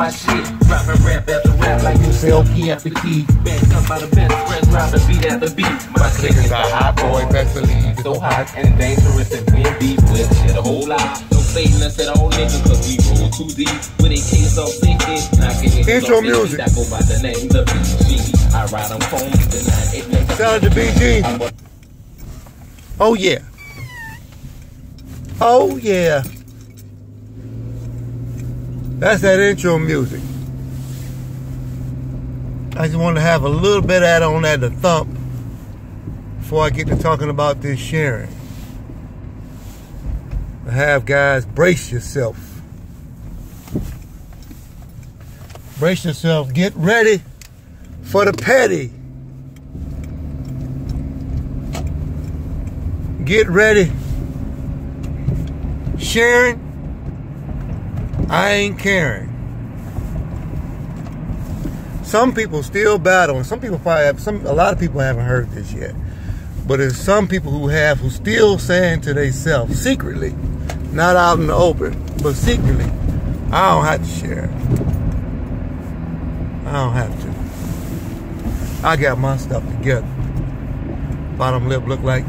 my shit. Dropping rap after rap like you sell key after key. Best come by the best friends, the beat after beat. My niggas got hot boy, best believe. So hot and dangerous and win beef with shit a whole lot. No saving us at all, nigga, cause we roll too deep. With a case of sickness, knocking it. Intro music. I go by the name of BG. I ride on phone, the 989. Shout out to BG. Oh yeah. Oh yeah. That's that intro music. I just want to have a little bit of that on that to thump before I get to talking about this sharing. I have guys brace yourself. Brace yourself. Get ready for the petty. Get ready. Sharing, I ain't caring. Some people still battle, and some people probably have some a lot of people haven't heard this yet. But there's some people who have who still saying to themselves secretly, not out in the open, but secretly, I don't have to share. I don't have to. I got my stuff together. Bottom lip look like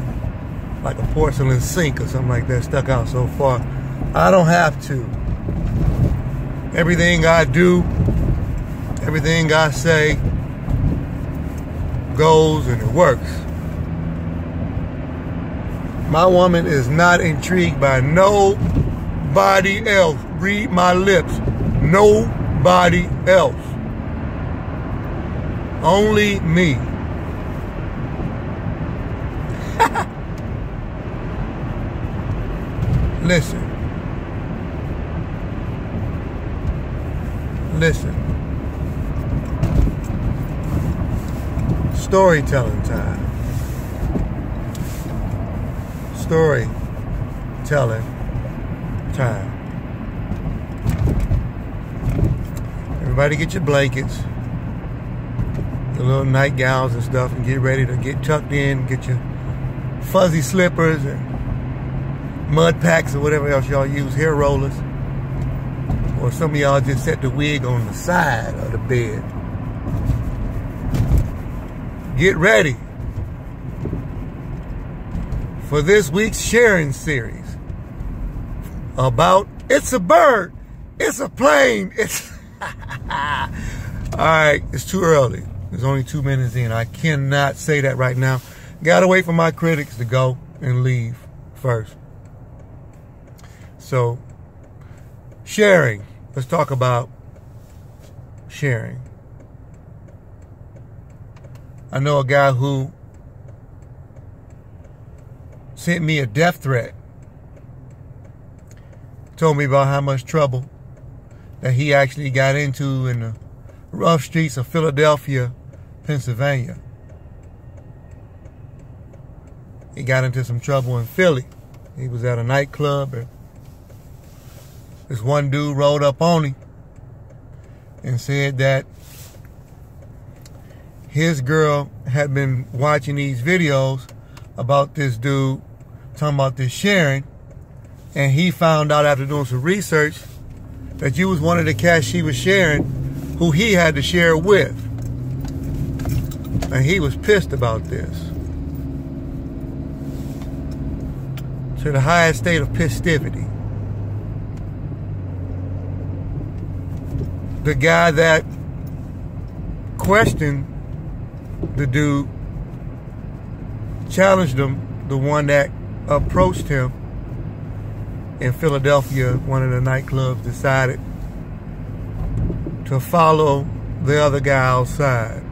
like a porcelain sink or something like that stuck out so far. I don't have to. Everything I do, everything I say goes and it works. My woman is not intrigued by nobody else. Read my lips. Nobody else. Only me. Listen. Listen. Storytelling time. Storytelling time. Everybody get your blankets, your little nightgowns and stuff, and get ready to get tucked in, get your fuzzy slippers and mud packs or whatever else y'all use, hair rollers. Or some of y'all just set the wig on the side of the bed. Get ready for this week's sharing series about it's a bird, it's a plane, it's. All right, it's too early. It's only two minutes in. I cannot say that right now. Gotta wait for my critics to go and leave first. So, sharing. Let's talk about sharing. I know a guy who sent me a death threat. Told me about how much trouble that he actually got into in the rough streets of Philadelphia, Pennsylvania. He got into some trouble in Philly. He was at a nightclub and this one dude rolled up on him and said that his girl had been watching these videos about this dude talking about this sharing and he found out after doing some research that you was one of the cats she was sharing who he had to share with. And he was pissed about this. To the highest state of pistivity the guy that questioned the dude challenged him, the one that approached him in Philadelphia, one of the nightclubs, decided to follow the other guy outside.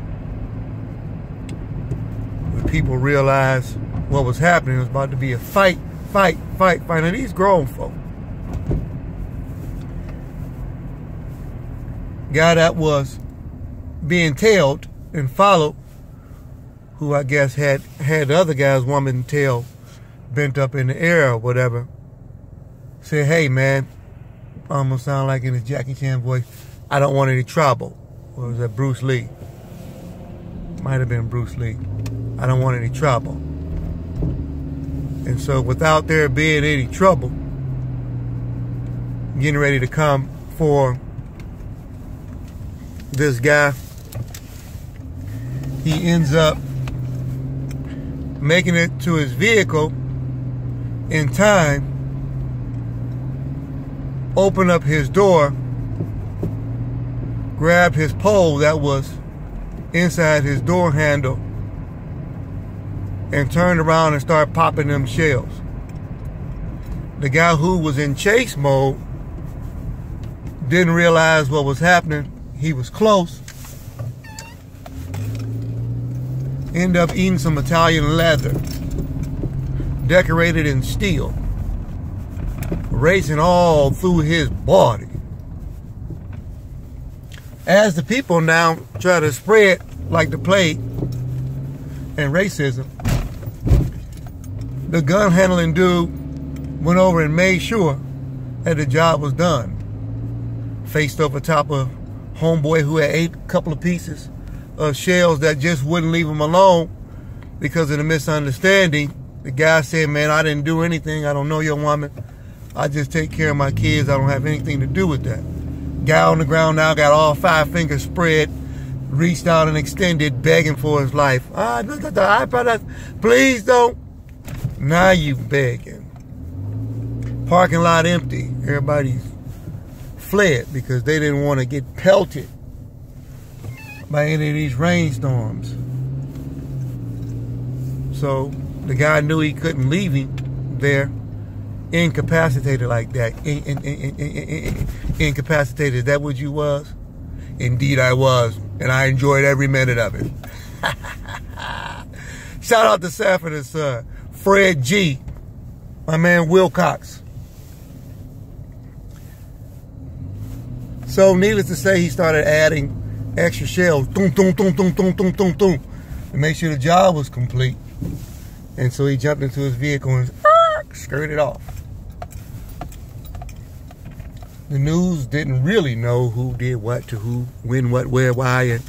The people realized what was happening. It was about to be a fight, fight, fight, fight. And these grown folk. Guy that was being tailed and followed, who I guess had had the other guy's woman tail bent up in the air or whatever, said, "Hey man, almost sound like in his Jackie Chan voice, I don't want any trouble." Or was that Bruce Lee? Might have been Bruce Lee. I don't want any trouble. And so, without there being any trouble, getting ready to come for this guy, he ends up making it to his vehicle in time, open up his door, grab his pole that was inside his door handle, and turned around and started popping them shells. The guy who was in chase mode didn't realize what was happening. He was close. End up eating some Italian leather, decorated in steel, racing all through his body. As the people now try to spread like the plague and racism, the gun handling dude went over and made sure that the job was done. Faced over top of homeboy who had ate a couple of pieces of shells that just wouldn't leave him alone because of the misunderstanding. The guy said, man, I didn't do anything. I don't know your woman. I just take care of my kids. I don't have anything to do with that. Guy on the ground now got all five fingers spread, reached out and extended, begging for his life. Ah, please don't. Now you begging. Parking lot empty. Everybody's fled because they didn't want to get pelted by any of these rainstorms. So the guy knew he couldn't leave him there incapacitated like that. In, in, in, incapacitated. Is that what you was? Indeed I was. And I enjoyed every minute of it. Shout out to Sanford and Son. Fred G. My man Wilcox. So needless to say, he started adding extra shells, boom, boom, boom, boom, boom, boom, boom, boom, to make sure the job was complete. And so he jumped into his vehicle and skirted it off. The news didn't really know who did what to who, when, what, where, why, and,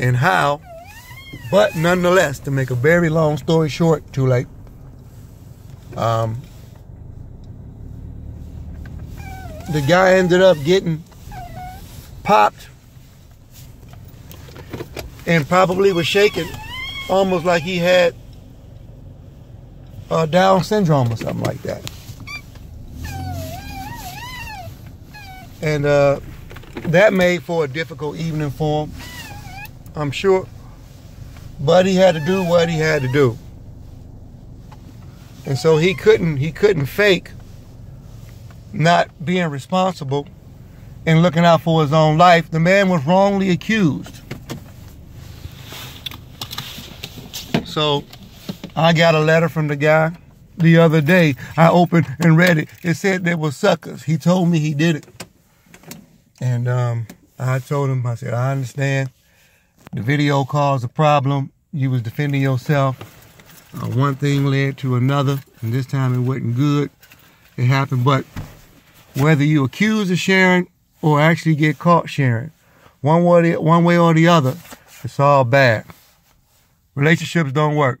and how. But nonetheless, to make a very long story short, too late. Um, the guy ended up getting popped and probably was shaking almost like he had uh, Down syndrome or something like that. And uh, that made for a difficult evening for him, I'm sure. But he had to do what he had to do. And so he couldn't he couldn't fake not being responsible and looking out for his own life. The man was wrongly accused. So I got a letter from the guy the other day. I opened and read it. It said they were suckers. He told me he did it. And um, I told him, I said, I understand. The video caused a problem. You was defending yourself. Uh, one thing led to another, and this time it wasn't good. It happened, but whether you accuse of sharing or actually get caught sharing, one way, one way or the other, it's all bad. Relationships don't work.